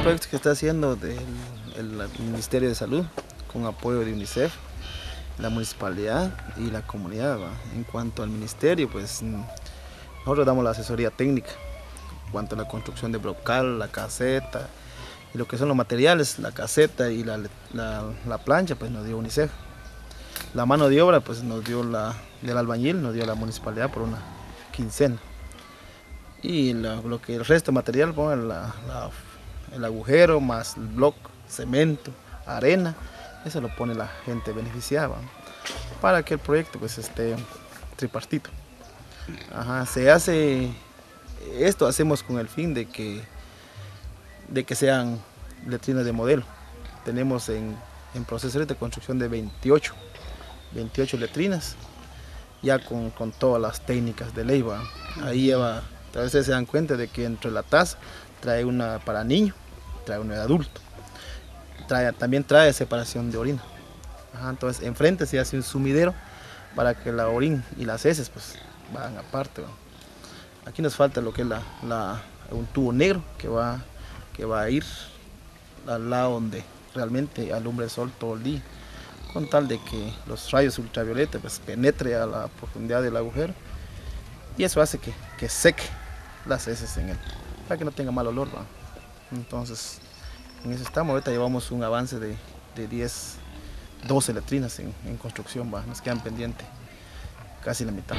proyecto que está haciendo del, el Ministerio de Salud con apoyo de UNICEF, la municipalidad y la comunidad. En cuanto al ministerio, pues nosotros damos la asesoría técnica en cuanto a la construcción de brocal, la caseta y lo que son los materiales, la caseta y la, la, plancha, pues nos dio UNICEF. La mano de obra, pues nos dio la del albañil, nos dio la municipalidad por una quincena. Y lo, que el resto material, pues, el agujero más el bloc, cemento, arena, eso lo pone la gente beneficiada para que el proyecto pues esté tripartito. se hace, esto hacemos con el fin de que, de que sean letrinas de modelo. Tenemos en, en proceso de construcción de 28, 28 letrinas, ya con, todas las técnicas de ley. Ahí lleva, a veces se dan cuenta de que entre la taza trae una para niño, trae una de adulto también trae separación de orina. entonces enfrente se hace un sumidero para que la orina y las heces pues van aparte. Aquí nos falta lo que es la, un tubo negro que va, que va a ir al lado donde realmente alumbra el sol todo el día, con tal de que los rayos ultravioleta pues, penetre a la profundidad del agujero y eso hace que, que seque las heces en él, para que no tenga mal olor. Entonces en eso estamos, ahorita llevamos un avance de, 10, 12 letrinas en, construcción, nos quedan pendientes casi la mitad.